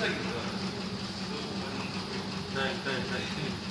ないないない。